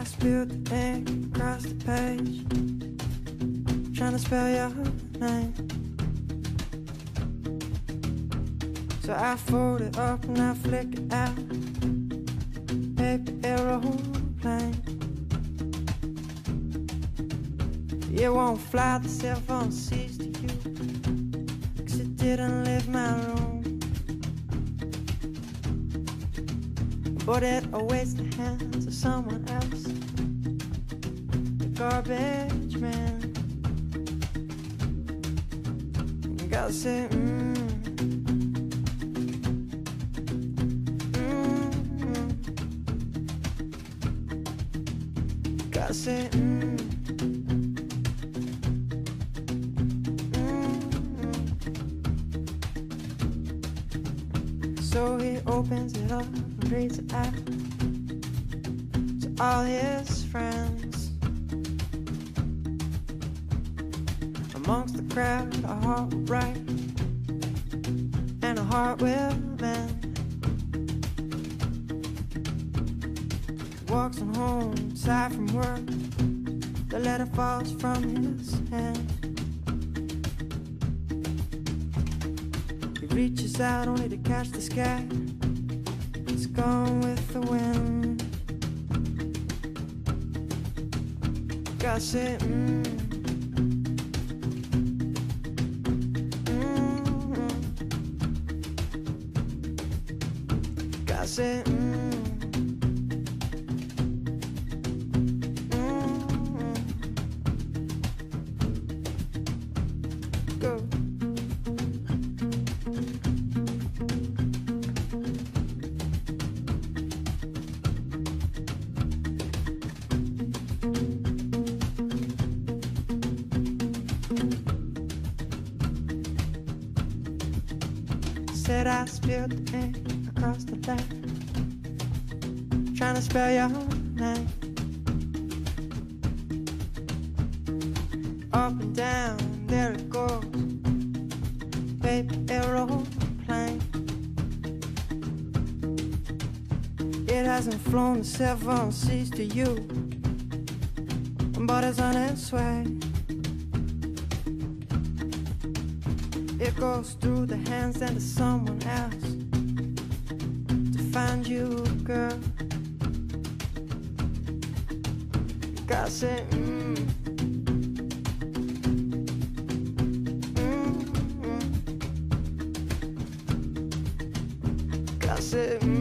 I spilled the ink across the page, trying to spell your name. So I fold it up and I flick it out. Paper aeroplane. It won't fly, the cell phone sees to you. Cause it didn't leave my room. But it awaits the hands of someone else. The garbage man. You gotta say, mmm. Say, mmm. Mm-hmm. So he opens it up and reads it out to all his friends. Amongst the crowd, a heart will bright and a heart will mend. Walks on home, tired from work. The letter falls from his hand. He reaches out only to catch the sky. It's gone with the wind. Gotta say, mmm. Mm-hmm. Say, mmm. Go. Said I spilled the ink across the land, trying to spell your name. Up and down, there it paper aeroplane. It hasn't flown the seven seas to you, but it's on its way. It goes through the hands and to someone else to find you, girl. You Gotta say, mmm. I said.